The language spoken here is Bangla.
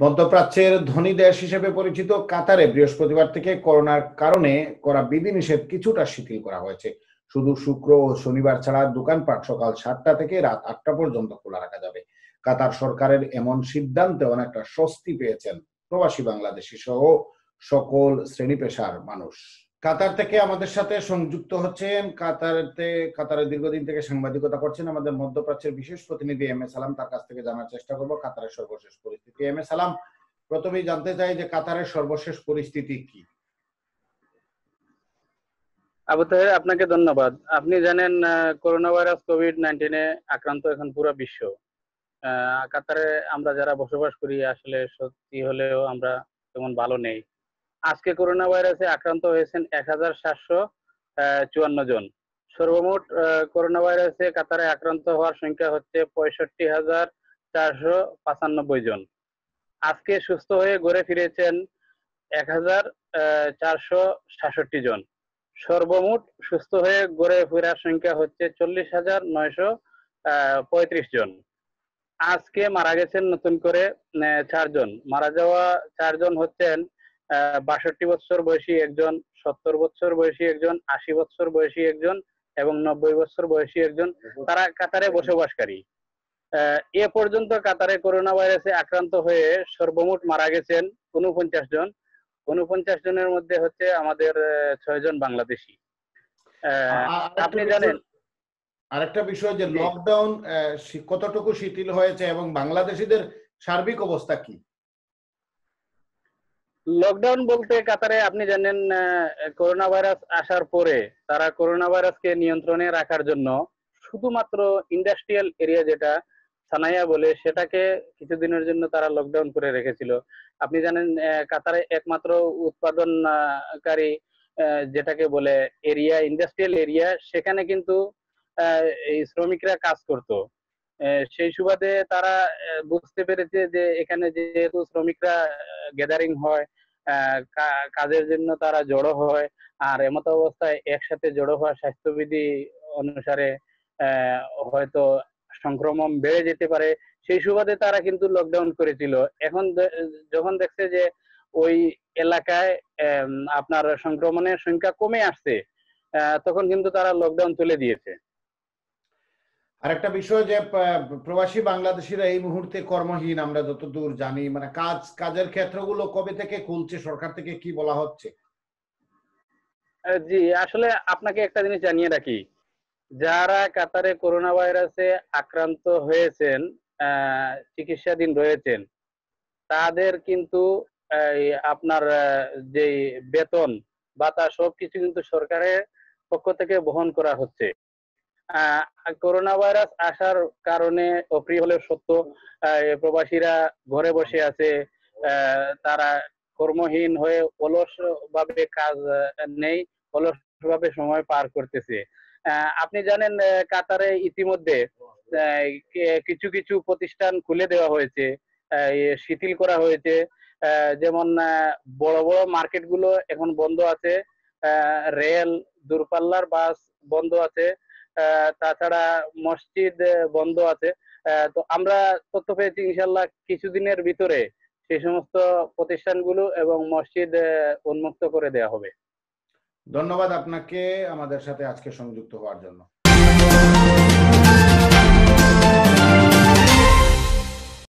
মধ্যপ্রাচ্যের ধনী দেশ হিসেবে পরিচিত কাতারে বৃহস্পতিবার থেকে করোনার কারণে করা বিধিনিষেধ কিছুটা শিথিল করা হয়েছে। শুধু শুক্র ও শনিবার ছাড়া দোকানপাট সকাল সাতটা থেকে রাত আটটা পর্যন্ত খোলা রাখা যাবে। কাতার সরকারের এমন সিদ্ধান্তে অনেকটা স্বস্তি পেয়েছেন প্রবাসী বাংলাদেশি সহ সকল শ্রেণি পেশার মানুষ। কাতার থেকে আমাদের সাথে সংযুক্ত হচ্ছেন। কাতারতে কাতারে দীর্ঘদিন থেকে সাংবাদিকতা করছেন আমাদের মধ্যপ্রাচ্যের বিশেষ প্রতিনিধি এম এ সালাম, তার কাছ থেকে জানার চেষ্টা করব কাতারের সর্বশেষ পরিস্থিতি। এম এ সালাম, প্রথমেই জানতে চাই যে কাতারের সর্বশেষ পরিস্থিতি কি? আবু তাহের, আপনাকে ধন্যবাদ। আপনি জানেন করোনা ভাইরাস কোভিড নাইন্টিনে আক্রান্ত এখন পুরো বিশ্ব। কাতারে আমরা যারা বসবাস করি, আসলে সত্যি হলেও আমরা তেমন ভালো নেই। আজকে করোনা ভাইরাসে আক্রান্ত হয়েছেন এক হাজার সাতশো চুয়ান্ন জন। সর্বমোট করোনা ভাইরাসে কাতারে আক্রান্ত হওয়ার সংখ্যা হচ্ছে পঁয়ষট্টি হাজার চারশো পঁচানব্বই জন। আজকে সুস্থ হয়ে ঘুরে ফিরেছেন এক হাজার চারশো সাতষট্টি জন। সর্বমোট সুস্থ হয়ে গড়ে ফেরার সংখ্যা হচ্ছে চল্লিশ হাজার নয়শো পঁয়ত্রিশ জন। আজকে মারা গেছেন নতুন করে চারজন। মারা যাওয়া চারজন হচ্ছেন বাষট্টি বছর বয়সী একজন সত্তর বছর বয়সী একজন আশি বছর বয়সী একজন এবং নব্বই বছর বয়সী একজন তারা কাতারে বসবাসকারী। এ পর্যন্ত কাতারে করোনা ভাইরাসে আক্রান্ত হয়ে সর্বমোট মারা গেছেন উনপঞ্চাশ জন। উনপঞ্চাশ জনের মধ্যে হচ্ছে আমাদের ছয় জন বাংলাদেশি। আপনি জানেন আরেকটা বিষয় যে লকডাউন কতটুকু শিথিল হয়েছে এবং বাংলাদেশিদের সার্বিক অবস্থা কি? লকডাউন বলতে কাতারে আপনি জানেন করোনা ভাইরাস আসার পরে তারা করোনা ভাইরাসকে নিয়ন্ত্রণে রাখার জন্য শুধুমাত্র ইন্ডাস্ট্রিয়াল এরিয়া যেটা সানাইয়া বলে, সেটাকে কিছুদিনের জন্য তারা লকডাউন করে রেখেছিল। আপনি জানেন কাতারে একমাত্র উৎপাদনকারী যেটাকে বলে এরিয়া ইন্ডাস্ট্রিয়াল এরিয়া সেখানে কিন্তু এই শ্রমিকরা কাজ করত। সেই সুবাদে তারা বুঝতে পেরেছে যে এখানে যেহেতু শ্রমিকরা গ্যাদারিং হয় কাজের জন্য তারা জড়ো হয়। আর এমত অবস্থায় একসাথে জড়ো হওয়া স্বাস্থ্যবিধি অনুসারে হয়তো সংক্রমণ বেড়ে যেতে পারে। সেই সুবাদে তারা কিন্তু লকডাউন করেছিল। এখন যখন দেখছে যে ওই এলাকায় আপনার সংক্রমণের সংখ্যা কমে আসছে তখন কিন্তু তারা লকডাউন তুলে দিয়েছে। আরেকটা বিষয় যে প্রবাসী বাংলাদেশিরা এই মুহূর্তে কর্মহীন, আমরা যতদূর জানি। মানে কাজ, কাজের ক্ষেত্রগুলো কবে থেকে খুলছে, সরকার থেকে কি বলা হচ্ছে? জি, আসলে আপনাকে একটা জিনিস জানিয়ে রাখি। যারা কাতারে করোনা ভাইরাসে আক্রান্ত হয়েছেন চিকিৎসাধীন রয়েছেন, তাদের কিন্তু আপনার যে বেতন ভাতা সবকিছু কিন্তু সরকারের পক্ষ থেকে বহন করা হচ্ছে। করোনা ভাইরাস আসার কারণে অপ্রিয় হলেও সত্য প্রবাসীরা ঘরে বসে আছে তারা কর্মহীন হয়ে অলস ভাবে কাজ নেই অলস ভাবে সময় পার করতেছে। আপনি জানেন কাতারে ইতিমধ্যে কিছু কিছু প্রতিষ্ঠান খুলে দেওয়া হয়েছে শিথিল করা হয়েছে যেমন বড় বড় মার্কেটগুলো এখন বন্ধ আছে রেল, দূরপাল্লার বাস বন্ধ আছে তাছাড়া মসজিদ বন্ধ আছে। তো আমরা তথ্য পেয়েছি ইনশাল্লাহ কিছুদিনের ভিতরে সেই সমস্ত প্রতিষ্ঠানগুলো এবং মসজিদ উন্মুক্ত করে দেওয়া হবে। ধন্যবাদ আপনাকে আমাদের সাথে আজকে সংযুক্ত হওয়ার জন্য।